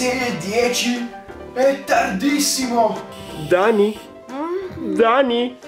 Le 6.10. È tardissimo. Dani? Dani?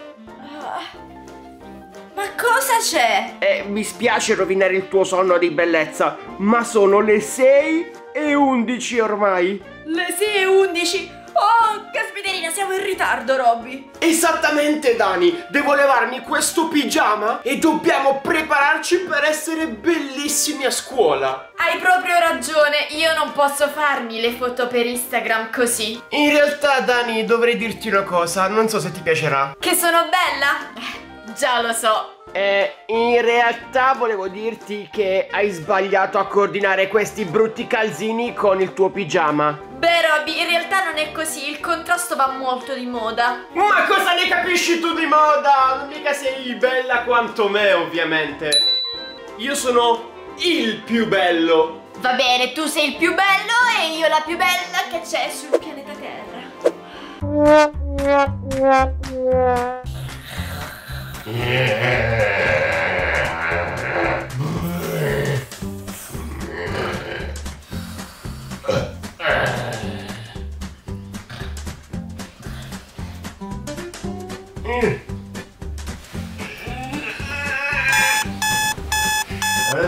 Ma cosa c'è? Eh, mi spiace rovinare il tuo sonno di bellezza, ma sono le 6 e 11 ormai. Le 6 e 11. Oh, caspiterina, siamo in ritardo, Robby. Esattamente, Dani. Devo levarmi questo pigiama e dobbiamo prepararci per essere bellissimi a scuola. Hai proprio ragione, io non posso farmi le foto per Instagram così. In realtà, Dani, dovrei dirti una cosa. Non so se ti piacerà. Che sono bella? Eh, Già lo so. Eh, in realtà volevo dirti che hai sbagliato a coordinare questi brutti calzini con il tuo pigiama. Beh, Robby, in realtà non è così, il contrasto va molto di moda. Ma cosa ne capisci tu di moda? Non mica sei bella quanto me, ovviamente. Io sono il più bello. Va bene, tu sei il più bello e io la più bella che c'è sul pianeta Terra.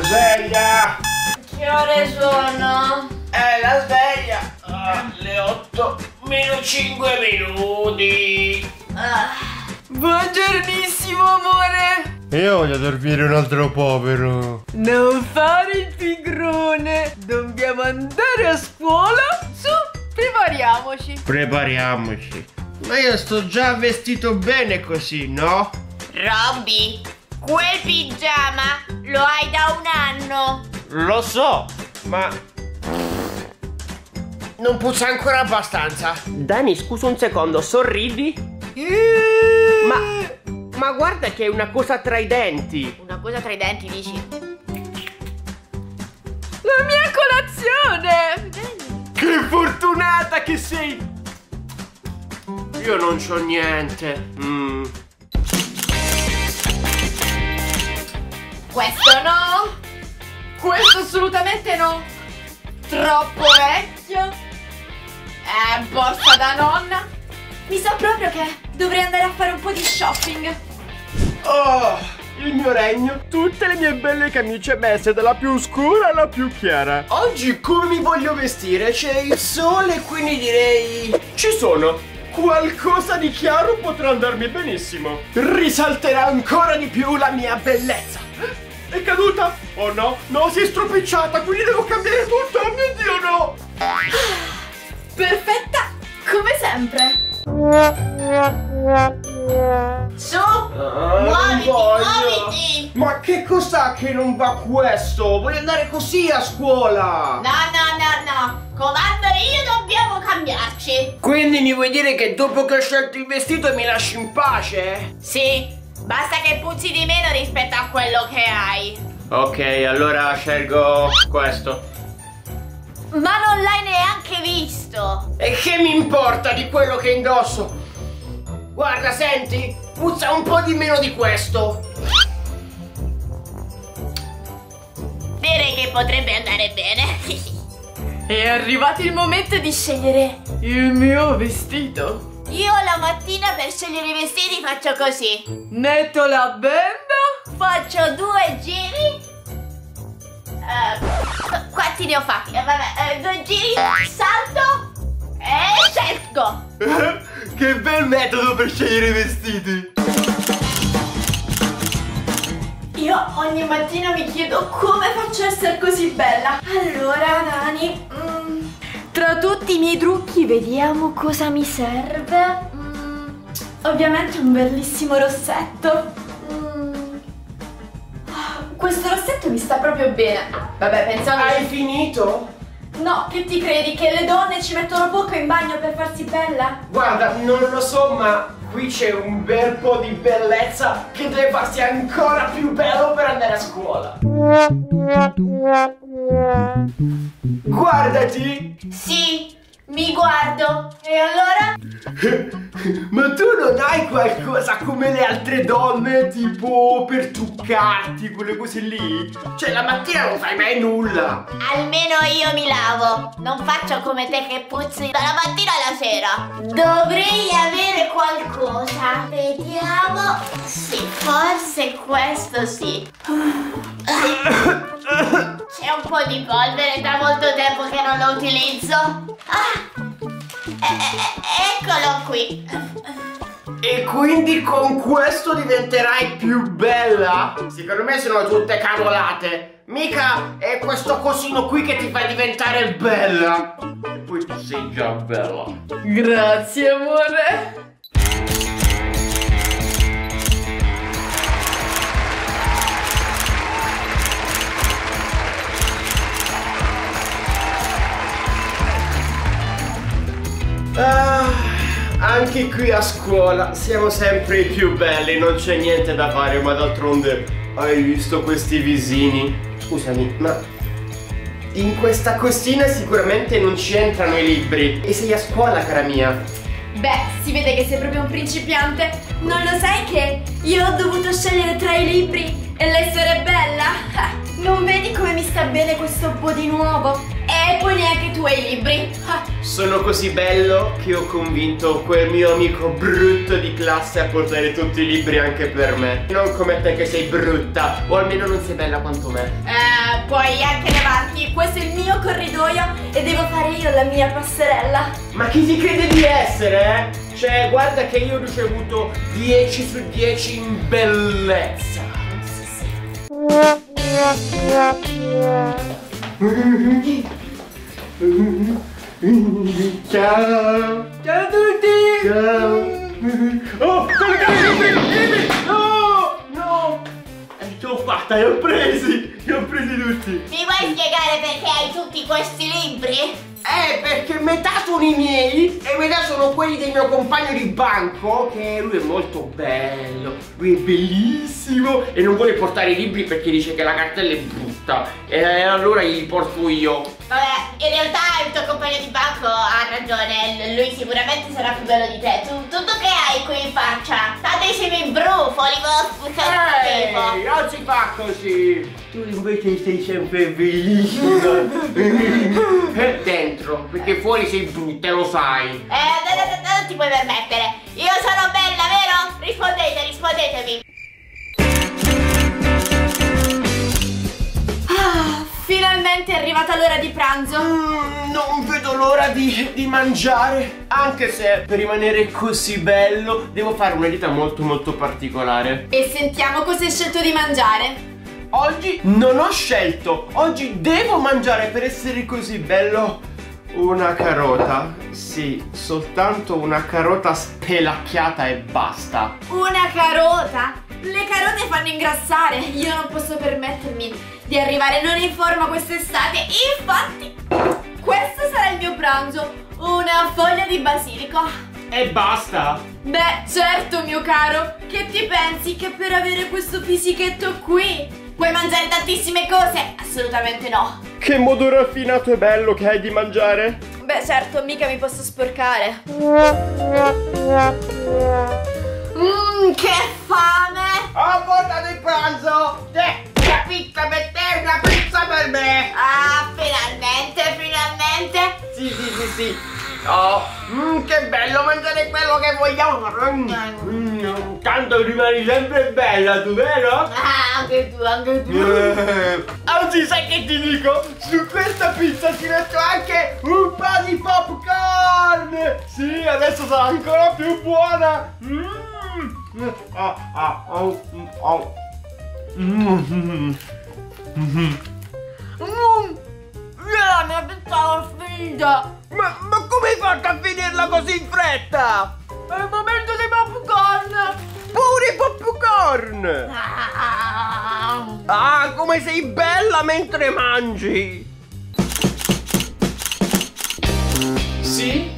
Sveglia! Che ore sono? È la sveglia! Ah, le 8 meno 5 minuti! Ah. Buongiornissimo, amore! Io voglio dormire un altro po', però. Non fare il pigrone! Dobbiamo andare a scuola? Su, prepariamoci! Prepariamoci. Ma io sto già vestito bene così, no? Robby, quel pigiama lo hai da un anno! Lo so, ma... Non puzza ancora abbastanza. Dani, scusa un secondo, sorridi? Ma... Ma guarda che è una cosa tra i denti. Una cosa tra i denti, dici? La mia colazione! Che fortunata che sei! Io non c'ho niente. Mm. Questo no! Questo assolutamente no! Troppo vecchio! Eh, borsa da nonna! Mi sa proprio che dovrei andare a fare un po' di shopping! Oh, il mio regno. Tutte le mie belle camicie messe dalla più scura alla più chiara. Oggi come mi voglio vestire? C'è il sole, quindi direi... Ci sono. Qualcosa di chiaro potrà andarmi benissimo. Risalterà ancora di più la mia bellezza. È caduta? Oh no, no, si è stropicciata, quindi devo cambiare tutto. Oh mio Dio, no! Perfetta come sempre! Su! Ah, muoviti, muoviti! Ma che cos'ha che non va questo? Voglio andare così a scuola! No, no, no, no! Comando io, dobbiamo cambiarci! Quindi mi vuoi dire che dopo che ho scelto il vestito mi lasci in pace? Sì, basta che puzzi di meno rispetto a quello che hai! Ok, allora scelgo questo. Ma non l'hai neanche visto! E che mi importa di quello che indosso? Guarda, senti, puzza un po' di meno di questo. Direi che potrebbe andare bene. È arrivato il momento di scegliere il mio vestito. Io la mattina per scegliere i vestiti faccio così. Metto la benda. Faccio due giri. Quanti ne ho fatti? Eh, vabbè, eh, due giri, salto e scelgo. che bel metodo per scegliere i vestiti. Io ogni mattina mi chiedo come faccio a essere così bella. Allora, Dani, mm, tra tutti i miei trucchi vediamo cosa mi serve. Mm, ovviamente un bellissimo rossetto. Questo rossetto mi sta proprio bene. Vabbè, pensavo... Hai finito? No, che ti credi? Che le donne ci mettono poco in bagno per farsi bella? Guarda, non lo so, ma qui c'è un bel po' di bellezza che deve farsi ancora più bello per andare a scuola. Guardati! Sì, mi guardo e allora? Ma tu non hai qualcosa come le altre donne, tipo per truccarti, quelle cose lì? Cioè la mattina non fai mai nulla. Almeno io mi lavo. Non faccio come te che puzzi dalla mattina alla sera. Dovrei avere qualcosa. Vediamo. Sì, forse questo sì. C'è un po' di polvere da molto tempo che non lo utilizzo. Ah, e- e- eccolo qui. E quindi con questo diventerai più bella? Secondo me sono tutte cavolate. Mica è questo cosino qui che ti fa diventare bella. E poi tu sei già bella. Grazie, amore. Ah, anche qui a scuola siamo sempre i più belli, non c'è niente da fare, ma d'altronde hai visto questi visini? Scusami, ma in questa costina sicuramente non ci entrano i libri. E sei a scuola, cara mia. Beh, si vede che sei proprio un principiante. Non lo sai che io ho dovuto scegliere tra i libri e l'essere bella? Non vedi come mi sta bene questo body nuovo? E poi neanche tu hai i libri. Ah, Sono così bello che ho convinto quel mio amico brutto di classe a portare tutti i libri anche per me. Non come te che sei brutta, o almeno non sei bella quanto me. Eh, puoi anche levarti. Questo è il mio corridoio e devo fare io la mia passerella. Ma chi ti crede di essere, eh? Cioè, guarda che io ho ricevuto 10 su 10 in bellezza. Ciao! Ciao a tutti! Ciao! Oh, sono caduti i libri! No! No! E ce l'ho fatta, li ho presi! Li ho presi tutti! Mi vuoi spiegare perché hai tutti questi libri? Eh, perché metà sono i miei e metà sono quelli del mio compagno di banco, che lui è molto bello, lui è bellissimo e non vuole portare i libri perché dice che la cartella è brutta. E allora li porto io. Vabbè, in realtà il tuo compagno di banco ha ragione, lui sicuramente sarà più bello di te. Tu, tutto che hai qui in faccia, tantissimi brufoli, boh, Ehi, non si fa così! Tu invece sei sempre bellissima! E dentro, perché fuori sei brutta, lo sai! Eh, no, no, no, non ti puoi permettere. Io sono bella, vero? Rispondete, rispondetemi. Finalmente è arrivata l'ora di pranzo. Mm, non vedo l'ora di, di mangiare! Anche se per rimanere così bello devo fare una dieta molto molto particolare. E sentiamo cosa hai scelto di mangiare. Oggi non ho scelto, oggi devo mangiare per essere così bello una carota. Sì, soltanto una carota spelacchiata e basta. Una carota? Le carote fanno ingrassare. Io non posso permettermi di arrivare non in forma quest'estate. Infatti, questo sarà il mio pranzo. Una foglia di basilico. E basta! Beh, certo, mio caro. Che ti pensi che per avere questo fisichetto qui puoi mangiare tantissime cose? Assolutamente no. Che modo raffinato e bello che hai di mangiare! Beh, certo, mica mi posso sporcare. Mmm, che fame! Ho portato il pranzo! Te, una pizza per te, una pizza per me! Ah, finalmente, finalmente! Sì, sì, sì, sì. Oh, mm, che bello mangiare quello che vogliamo. Mm, tanto rimani sempre bella, tu, vero? Ah, anche tu, anche tu. Eh, Anzi, sai che ti dico? Su questa pizza ci metto anche un po' di popcorn! Sì, adesso sarà ancora più buona! Mm. Mia pizza è finita! Ma, ma come hai fatto a finirla così in fretta? È il momento dei popcorn! Pure i popcorn! Ah, Ah, come sei bella mentre mangi! Sì?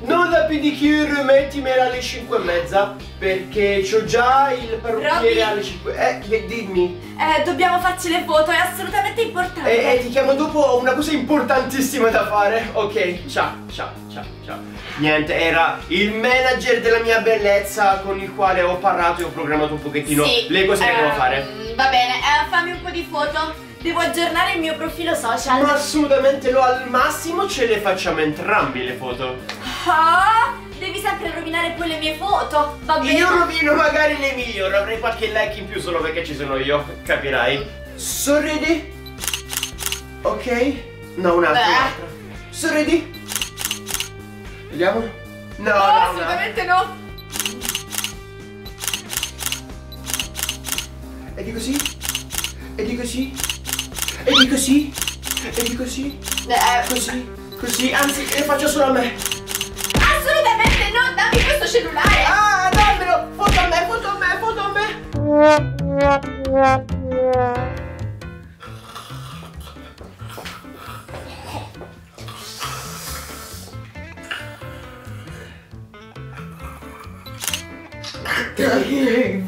Non la pedicure mettimela alle 5 e mezza perché c'ho già il parrucchiere alle 5. Eh, dimmi. Eh, dobbiamo farci le foto, è assolutamente importante. E, e ti chiamo dopo, ho una cosa importantissima da fare. Ok, ciao, ciao, ciao, ciao. Niente, era il manager della mia bellezza con il quale ho parlato e ho programmato un pochettino Sì, le cose che devo ehm, fare. Va bene, eh, fammi un po' di foto. Devo aggiornare il mio profilo social. Ma assolutamente no, al massimo ce le facciamo entrambi le foto. Ah, devi sempre rovinare poi le mie foto. Va bene. Io rovino magari le migliori, avrei qualche like in più solo perché ci sono io, capirai. Sorridi. Ok. No, Eh. un'altra. Sorridi. Vediamo. No, No, no, no. assolutamente no. E di così? E di così? E di così? E di così? Eh, Così? Così? Anzi, le faccio solo a me. Cellulare. Ah, dammelo! Foto a me, foto a me, foto a me! Ehi!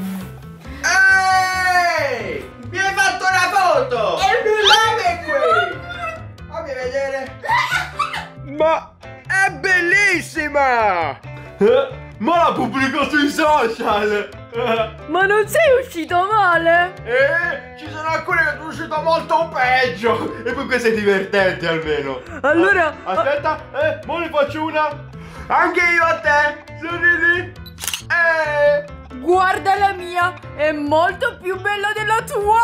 Mi hai fatto una foto! È Dammi qui! Fammi vedere! Ma è bellissima! Ma la pubblico sui social! Ma non sei uscito male? Eh, ci sono alcune che sono uscite molto peggio! E poi questa è divertente almeno! Allora- Ah, aspetta, eh, mo ne faccio una! Anche io a te! Sorridi! Eh! Guarda la mia, è molto più bella della tua.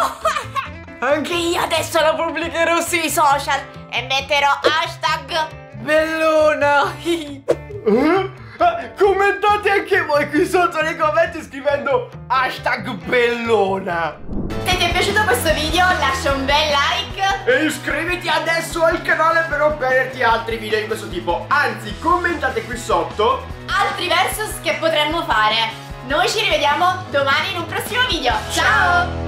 Anche Io adesso lo pubblicherò sui social e metterò hashtag bellona. Eh? Commentate anche voi qui sotto nei commenti scrivendo hashtag bellona! Se ti è piaciuto questo video lascia un bel like. E iscriviti adesso al canale per non perderti altri video di questo tipo Anzi, commentate qui sotto Altri versus che potremmo fare. Noi ci rivediamo domani in un prossimo video. Ciao.